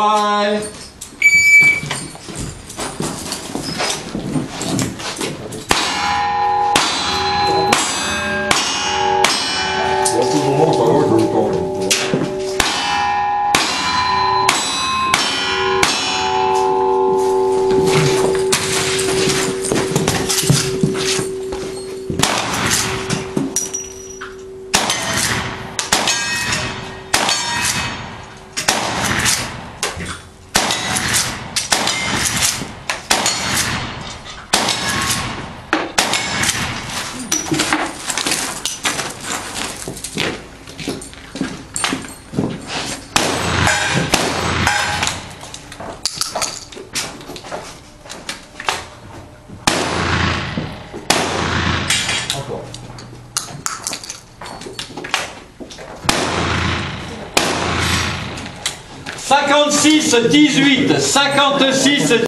Bye. 56 18, 56 18.